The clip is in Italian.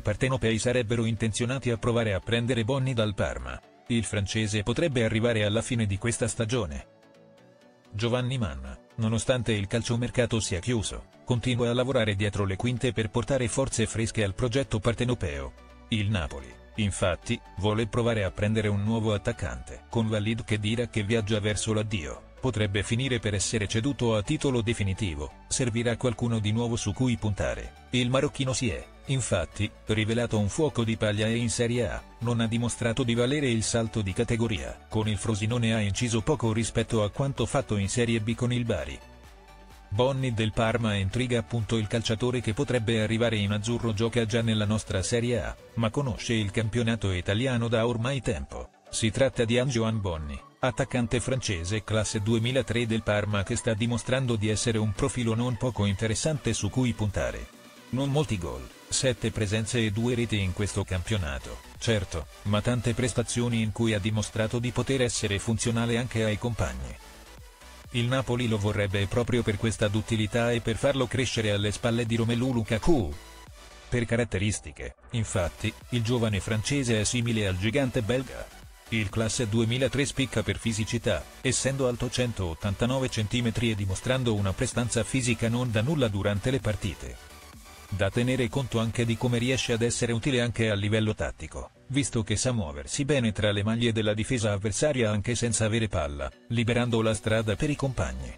partenopei sarebbero intenzionati a provare a prendere Bonni dal Parma. Il francese potrebbe arrivare alla fine di questa stagione. Giovanni Manna, nonostante il calciomercato sia chiuso, continua a lavorare dietro le quinte per portare forze fresche al progetto partenopeo. Il Napoli, infatti, vuole provare a prendere un nuovo attaccante. Con Valid che dirà che viaggia verso l'addio, potrebbe finire per essere ceduto a titolo definitivo, servirà qualcuno di nuovo su cui puntare. Il marocchino si è, infatti, rivelato un fuoco di paglia e in Serie A, non ha dimostrato di valere il salto di categoria. Con il Frosinone ha inciso poco rispetto a quanto fatto in Serie B con il Bari. Bonni del Parma intriga appunto il calciatore che potrebbe arrivare in azzurro gioca già nella nostra Serie A, ma conosce il campionato italiano da ormai tempo. Si tratta di Anjoan Bonni, attaccante francese classe 2003 del Parma che sta dimostrando di essere un profilo non poco interessante su cui puntare. Non molti gol, 7 presenze e 2 reti in questo campionato, certo, ma tante prestazioni in cui ha dimostrato di poter essere funzionale anche ai compagni. Il Napoli lo vorrebbe proprio per questa duttilità e per farlo crescere alle spalle di Romelu Lukaku. Per caratteristiche, infatti, il giovane francese è simile al gigante belga. Il classe 2003 spicca per fisicità, essendo alto 189 cm e dimostrando una prestanza fisica non da nulla durante le partite. Da tenere conto anche di come riesce ad essere utile anche a livello tattico, visto che sa muoversi bene tra le maglie della difesa avversaria anche senza avere palla, liberando la strada per i compagni.